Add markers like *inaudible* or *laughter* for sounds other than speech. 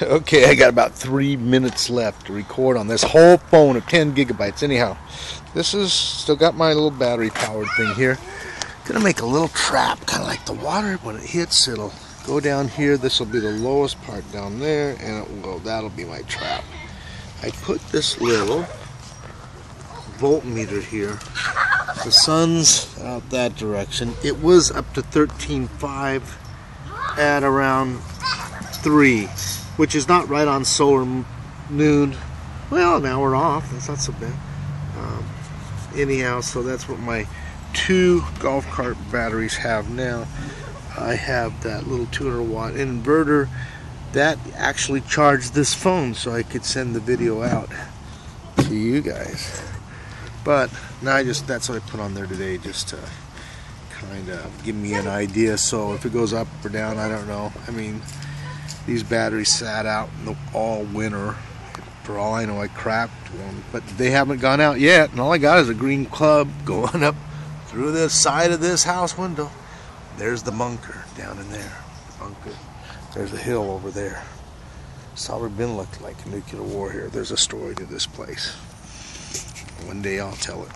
*laughs* Okay, I got about three minutes left to record on this whole phone of 10 gigabytes. Anyhow, this is still got my little battery powered thing here. Gonna make a little trap, kind of like the water. When it hits, it'll go down here. This will be the lowest part down there, and it will go. That'll be my trap. I put this little voltmeter here. The sun's out that direction. It was up to 13.5 at around 3 which is not right on solar noon. Well, an hour off. That's not so bad. Um, anyhow, so that's what my two golf cart batteries have now. I have that little 200 watt inverter that actually charged this phone so I could send the video out to you guys. But now I just that's what I put on there today just to kind of give me an idea. So if it goes up or down, I don't know. I mean, these batteries sat out all winter. For all I know, I crapped one, but they haven't gone out yet. And all I got is a green club *laughs* going up through the side of this house window. There's the bunker down in there. bunker. There's a hill over there. It's probably been looked like a nuclear war here. There's a story to this place. One day I'll tell it.